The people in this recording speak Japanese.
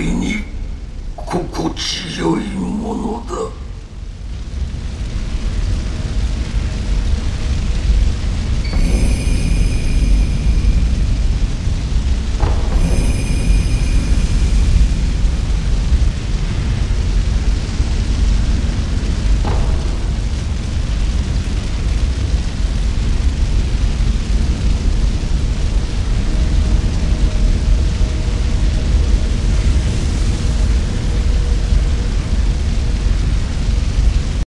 に心地よいものだ。